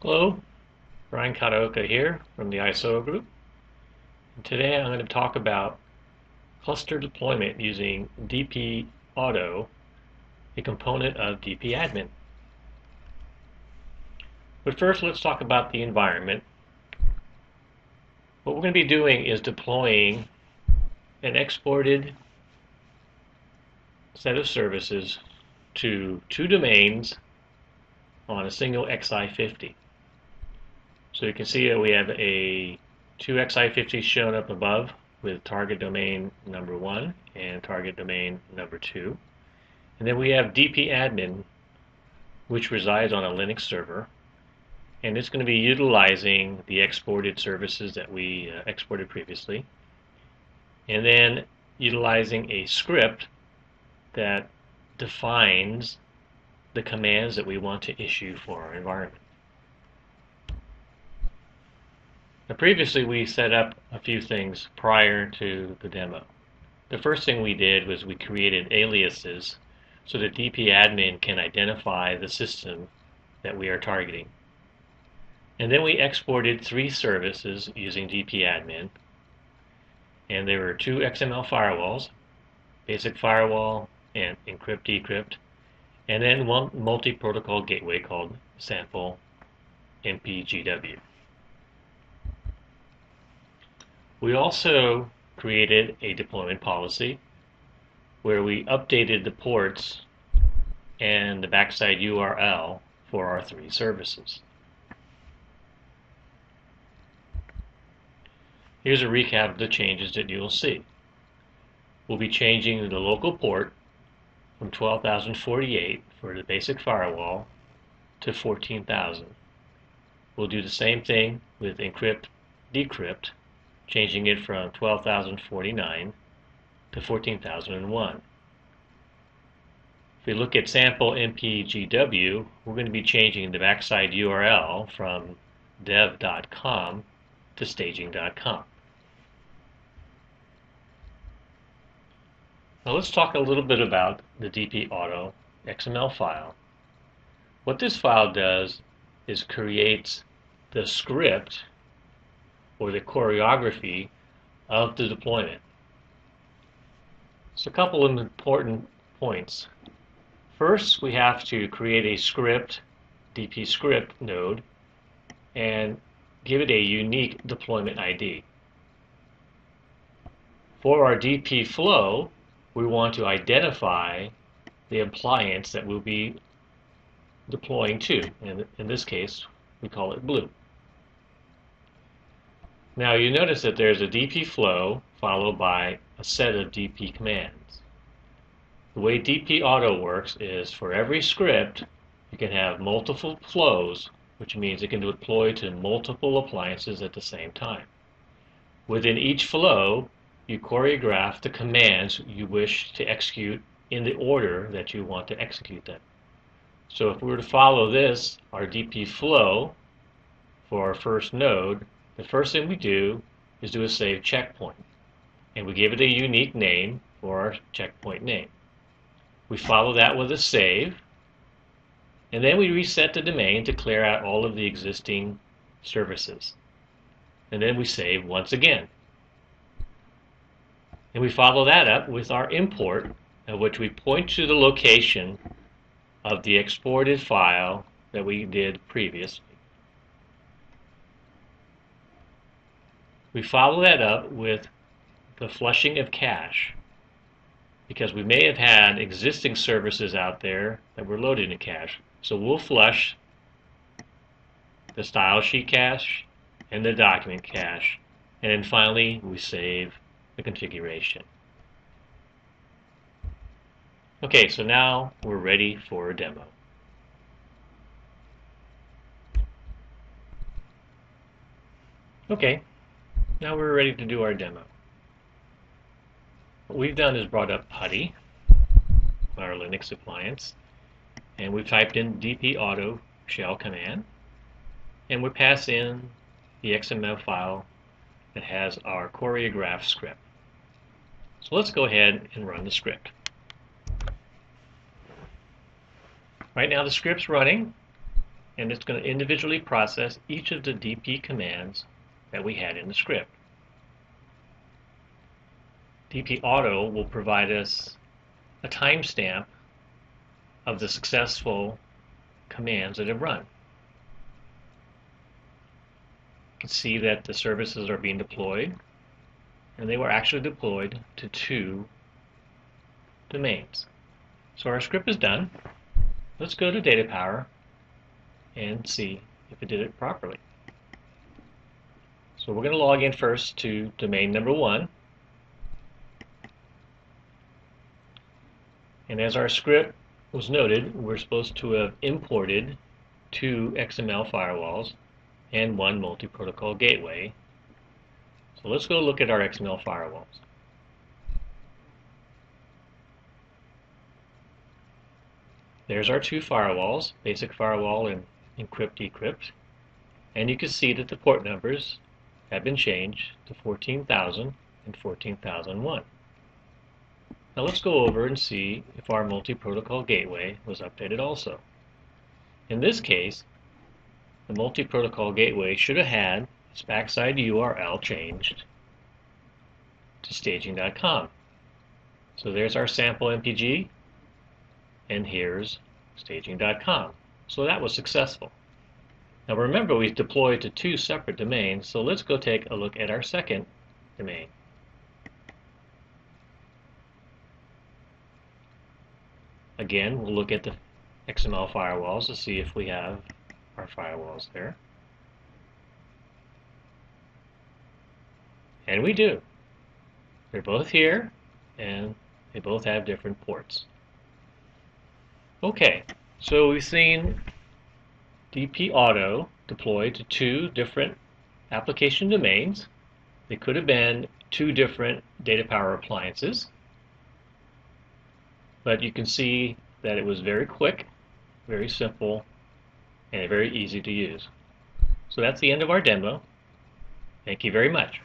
Hello, Brian Kataoka here from the ISO group. And today I'm going to talk about cluster deployment using DP Auto, a component of DP Admin. But first let's talk about the environment. What we're going to be doing is deploying an exported set of services to two domains on a single XI50. So you can see that we have a two XI50s shown up above with target domain number one and target domain number two. And then we have DP admin, which resides on a Linux server. And it's going to be utilizing the exported services that we uh, exported previously. And then utilizing a script that defines the commands that we want to issue for our environment. Now previously we set up a few things prior to the demo. The first thing we did was we created aliases so that dpadmin can identify the system that we are targeting. And then we exported three services using dpadmin. And there were two XML firewalls, basic firewall and encrypt decrypt, and then one multi-protocol gateway called sample MPGW. We also created a deployment policy where we updated the ports and the backside URL for our three services. Here's a recap of the changes that you'll see. We'll be changing the local port from 12,048 for the basic firewall to 14,000. We'll do the same thing with encrypt decrypt changing it from 12,049 to 14,001. If we look at sample MPGW, we're going to be changing the backside URL from dev.com to staging.com. Now let's talk a little bit about the DP Auto XML file. What this file does is creates the script or the choreography of the deployment. So a couple of important points. First, we have to create a script, DP script node, and give it a unique deployment ID. For our DP flow, we want to identify the appliance that we'll be deploying to. And in this case, we call it blue. Now you notice that there's a DP flow followed by a set of DP commands. The way DP auto works is for every script you can have multiple flows which means it can deploy to multiple appliances at the same time. Within each flow you choreograph the commands you wish to execute in the order that you want to execute them. So if we were to follow this, our DP flow for our first node, the first thing we do is do a save checkpoint. And we give it a unique name for our checkpoint name. We follow that with a save. And then we reset the domain to clear out all of the existing services. And then we save once again. And we follow that up with our import, at which we point to the location of the exported file that we did previously. We follow that up with the flushing of cache because we may have had existing services out there that were loaded in cache. So we'll flush the style sheet cache and the document cache. And then finally, we save the configuration. Okay, so now we're ready for a demo. Okay, now we're ready to do our demo. What we've done is brought up PuTTY, our Linux appliance, and we've typed in dp auto shell command, and we pass in the XML file that has our choreograph script. So let's go ahead and run the script. Right now the script's running, and it's going to individually process each of the DP commands that we had in the script. DP Auto will provide us a timestamp of the successful commands that have run. You can see that the services are being deployed, and they were actually deployed to two domains. So our script is done. Let's go to Data Power and see if it did it properly. So we're going to log in first to domain number one. And as our script was noted, we're supposed to have imported two XML firewalls and one multi-protocol gateway. So let's go look at our XML firewalls. There's our two firewalls, basic firewall and encrypt decrypt. And you can see that the port numbers have been changed to 14,000 and 14,001. Now let's go over and see if our multi-protocol gateway was updated also. In this case, the multi-protocol gateway should have had its backside URL changed to staging.com. So there's our sample MPG, and here's staging.com. So that was successful. Now remember we deployed to two separate domains, so let's go take a look at our second domain. Again, we'll look at the XML firewalls to see if we have our firewalls there. And we do. They're both here, and they both have different ports. Okay, so we've seen DP Auto deployed to two different application domains. They could have been two different data power appliances but you can see that it was very quick, very simple, and very easy to use. So that's the end of our demo. Thank you very much.